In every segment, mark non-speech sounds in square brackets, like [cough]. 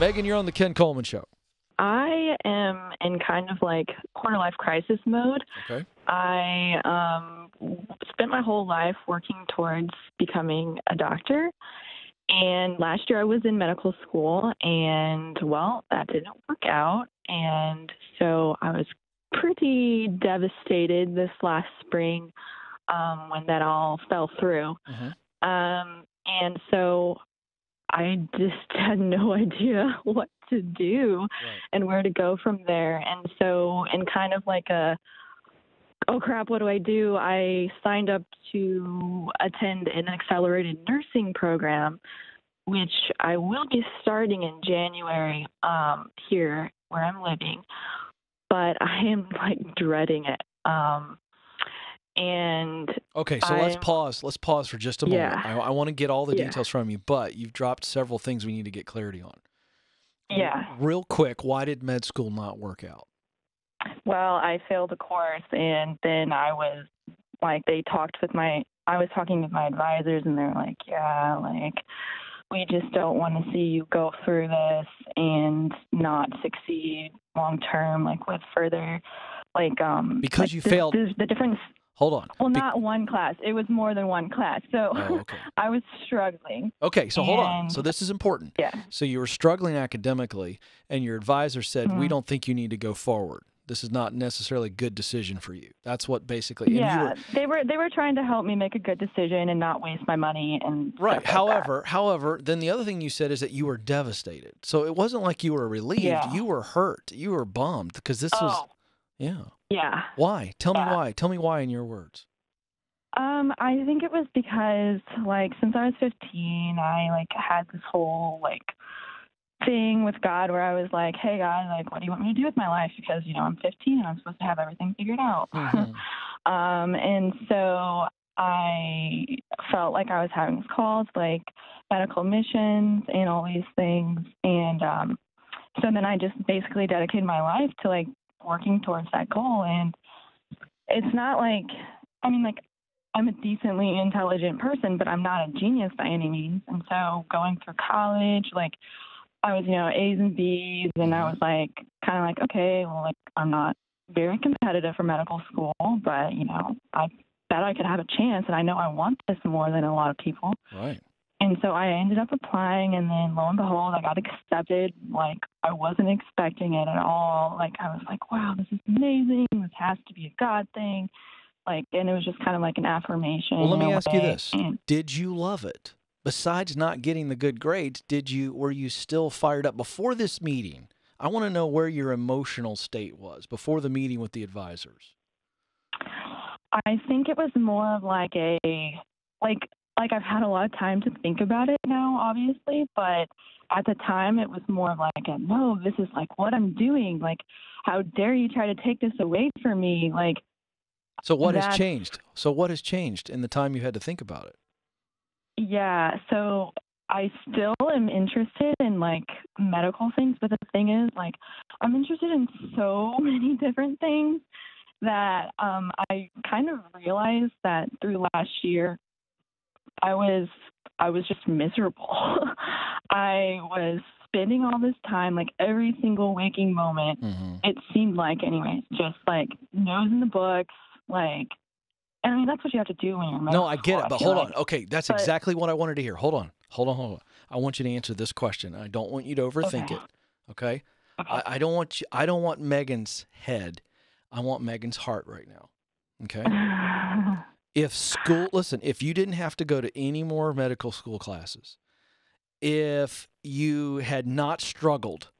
Megan, you're on the Ken Coleman Show. I am in kind of like quarter life crisis mode. Okay. I um, spent my whole life working towards becoming a doctor. And last year I was in medical school, and well, that didn't work out. And so I was pretty devastated this last spring um, when that all fell through. Mhm. Um, and so I just [laughs] had no idea [laughs] what to do Right. and where to go from there. And so, in kind of like a, oh crap, what do I do? I signed up to attend an accelerated nursing program, which I will be starting in January um, here where I'm living. But I am like dreading it. Um, and Okay, so let's pause. Let's pause for just a moment. Yeah. I, I want to get all the Yeah. details from you, but you've dropped several things we need to get clarity on. yeah, Real quick, why did med school not work out? Well, I failed a course, and then I was like, they talked with my, I was talking with my advisors, and they're like, yeah, like, we just don't want to see you go through this and not succeed long term, like with further, like, um, Because like you the, failed- The, the difference. Hold on. Well, Be- not one class. It was more than one class. So Oh, okay. [laughs] I was struggling. Okay, so hold on. So this is important. Yeah. So you were struggling academically, and your advisor said, "We Mhm. don't think you need to go forward. This is not necessarily a good decision for you." That's what basically. Yeah, were, they were they were trying to help me make a good decision and not waste my money and stuff right. like that. However, however, then the other thing you said is that you were devastated. So it wasn't like you were relieved. Yeah. You were hurt. You were bummed because this was. Oh, Yeah. Yeah. Why? Tell me why. Tell me why in your words. Um, I think it was because like since I was 15, I like had this whole like thing with God where I was like, "Hey God, like what do you want me to do with my life because, you know, I'm 15 and I'm supposed to have everything figured out." Mhm. [laughs] um, and so I felt like I was having these calls like medical missions and all these things and um so then I just basically dedicated my life to like working towards that goal and it's not like I mean like I'm a decently intelligent person, but I'm not a genius by any means. And so going through college, like I was, you know, A's and B's, and I mm-hmm. was like, kind of like, okay, well, like I'm not very competitive for medical school, but you know, I bet I could have a chance, and I know I want this more than a lot of people. Right. And so I ended up applying, and then lo and behold, I got accepted. Like I wasn't expecting it at all. Like I was like, wow, this is amazing. This has to be a God thing. Like, and it was just kind of like an affirmation. Well, let me ask you this: And Did you love it? Besides not getting the good grades, did you were you still fired up before this meeting? I want to know where your emotional state was before the meeting with the advisors. I think it was more of like a like like I've had a lot of time to think about it now, obviously, but at the time it was more of like a no, this is like what I'm doing. Like, how dare you try to take this away from me? Like, So what has changed? So what has changed in the time you had to think about it? yeah. So I still am interested in like medical things, but the thing is, like, I'm interested in so [laughs] many different things that um, I kind of realized that through last year, I was I was just miserable. [laughs] I was spending all this time, like every single waking moment. Mm-hmm. It seemed like, anyways, just like nose in the books, like. And I mean, that's what you have to do when you're. No, I get it, but hold like. on. Okay, that's But- exactly what I wanted to hear. Hold on. Hold on, hold on. I want you to answer this question. I don't want you to overthink Okay. it. Okay? Okay. I, I don't want you I don't want Megan's head. I want Megan's heart right now. Okay? [laughs] if school listen if you didn't have to go to any more medical school classes if you had not struggled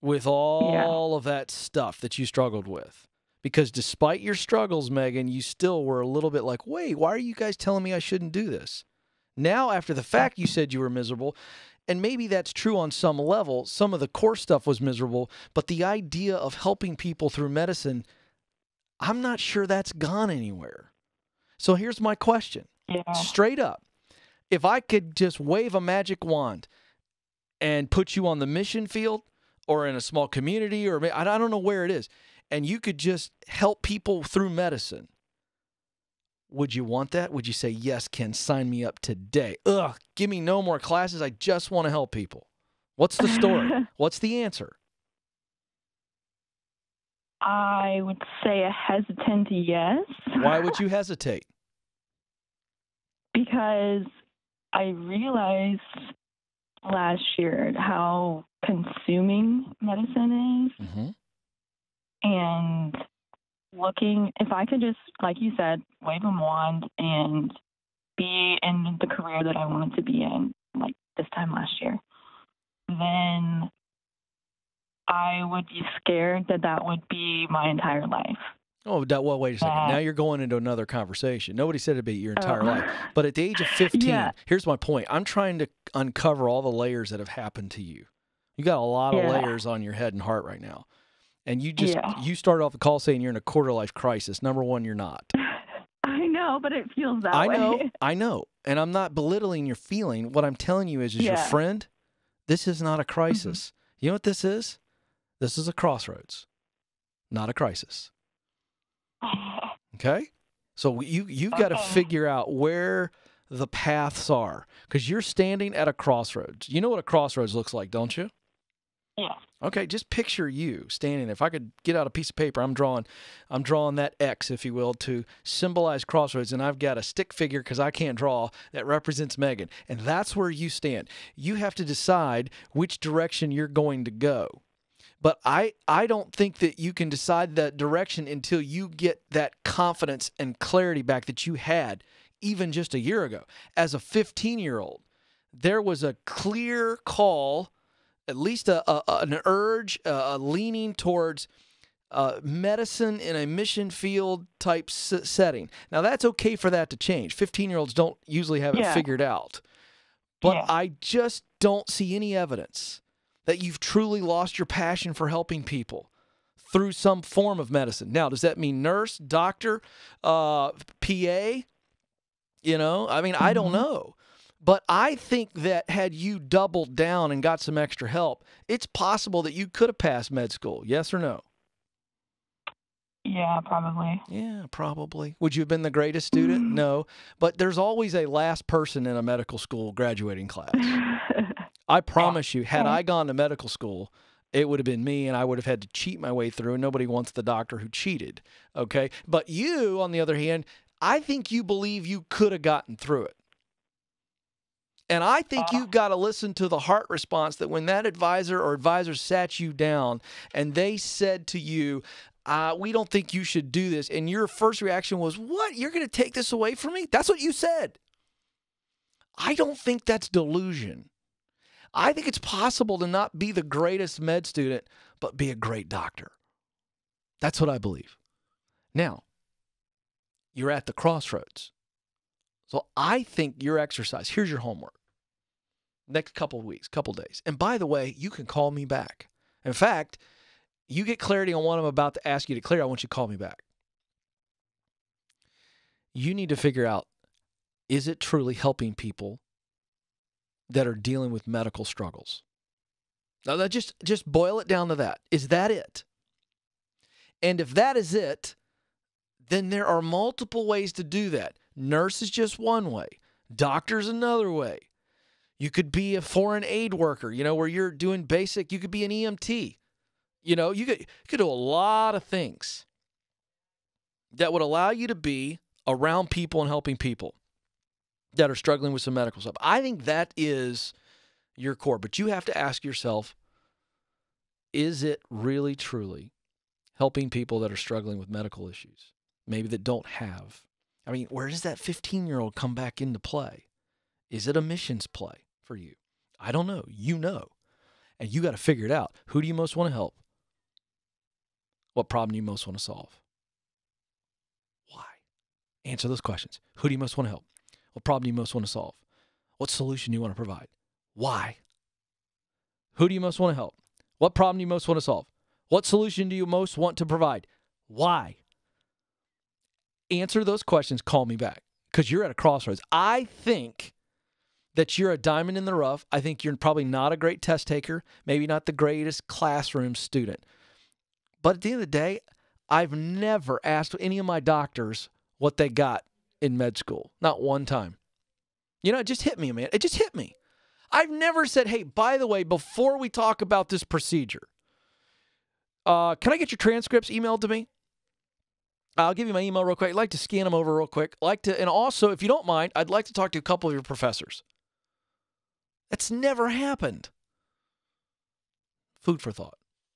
with all of that stuff that you struggled with because despite your struggles megan you still were a little bit like wait why are you guys telling me i shouldn't do this? Now after the fact you said you were miserable and maybe that's true on some level. Some of the core stuff was miserable but the idea of helping people through medicine i'm not sure that's gone anywhere so here's my question yeah. straight up. If I could just wave a magic wand and put you on the mission field or in a small community or I I don't know where it is, and you could just help people through medicine, would you want that? Would you say, yes, Ken, sign me up today? Ugh, give me no more classes. I just want to help people. What's the story? [laughs] What's the answer? I would say a hesitant yes. Why would you hesitate? Because I realized last year how consuming medicine is hmm and looking if I could just like you said wave a wand and be in the career that I wanted to be in like this time last year then I would be scared that that would be my entire life. Oh, well, wait a second. That- Now you're going into another conversation. Nobody said it'd be your entire Oh. life. But at the age of [laughs] 15, Yeah. here's my point. I'm trying to uncover all the layers that have happened to you. You got a lot of layers on your head and heart right now. And you just Yeah. you started off the call saying you're in a quarter life crisis. Number one, you're not. [laughs] I know, but it feels that I way. know, I know. And I'm not belittling your feeling. What I'm telling you is, as your Yeah. Mm-hmm. friend, this is not a crisis. You know what this is? This is a crossroads, not a crisis. [laughs] Okay? So you you've got to uh-huh. figure out where the paths are because you're standing at a crossroads. You know what a crossroads looks like, don't you? yeah. Okay, just picture you standing. If I could get out a piece of paper, I'm drawing, I'm drawing that X, if you will, to symbolize crossroads, and I've got a stick figure because I can't draw that represents Megan, and that's where you stand. You have to decide which direction you're going to go. But I, I don't think that you can decide that direction until you get that confidence and clarity back that you had even just a year ago. As a 15 year old, there was a clear call at least a, a an urge, a, a leaning towards uh, medicine in a mission field type s- setting. Now that's okay for that to change. Fifteen year olds don't usually have it figured out, but Yeah. I just don't see any evidence that you've truly lost your passion for helping people through some form of medicine. Now, does that mean nurse, doctor, uh, PA? You know, I mean, I don't Mhm. know. But I think that had you doubled down and got some extra help, it's possible that you could have passed med school. Yes or no? Yeah, probably. Yeah, probably. Would you have been the greatest student? Mm. [clears throat] No. But there's always a last person in a medical school graduating class. [laughs] I promise you, had I gone to medical school, it would have been me and I would have had to cheat my way through, and nobody wants the doctor who cheated. Okay. But you, on the other hand, I think you believe you could have gotten through it. And I think Uh. you've got to listen to the heart response that when that advisor or advisor sat you down and they said to you, uh, we don't think you should do this. And your first reaction was, What? You're going to take this away from me? That's what you said. I don't think that's delusion. I think it's possible to not be the greatest med student, but be a great doctor. That's what I believe. Now, you're at the crossroads. So I think your exercise, here's your homework. Next couple of weeks, couple days. And by the way, you can call me back. In fact, you get clarity on what I'm about to ask you to clear. I want you to call me back. You need to figure out is it truly helping people that are dealing with medical struggles? Now, that just just boil it down to that. Is that it? And if that is it, then there are multiple ways to do that. Nurse is just one way. Doctor's another way. You could be a foreign aid worker, you know, where you're doing basic. You could be an EMT. You know, you could you could do a lot of things that would allow you to be around people and helping people that are struggling with some medical stuff. I think that is your core, but you have to ask yourself is it really truly helping people that are struggling with medical issues? Maybe that don't have. I mean, where does that 15 year old come back into play? Is it a missions play for you? I don't know. You know. And you got to figure it out. Who do you most want to help? What problem do you most want to solve? Why? Answer those questions. Who do you most want to help? What problem do you most want to solve? What solution do you want to provide? Why? Who do you most want to help? What problem do you most want to solve? What solution do you most want to provide? Why? Answer those questions, call me back because you're at a crossroads. I think that you're a diamond in the rough. I think you're probably not a great test taker, maybe not the greatest classroom student. But at the end of the day, I've never asked any of my doctors what they got in med school. Not one time. You know, it just hit me, man. It just hit me. I've never said, hey, by the way, before we talk about this procedure, uh, can I get your transcripts emailed to me? I'll give you my email real quick. I'd like to scan them over real quick. Like to, and also, if you don't mind, I'd like to talk to a couple of your professors. That's never happened. Food for thought.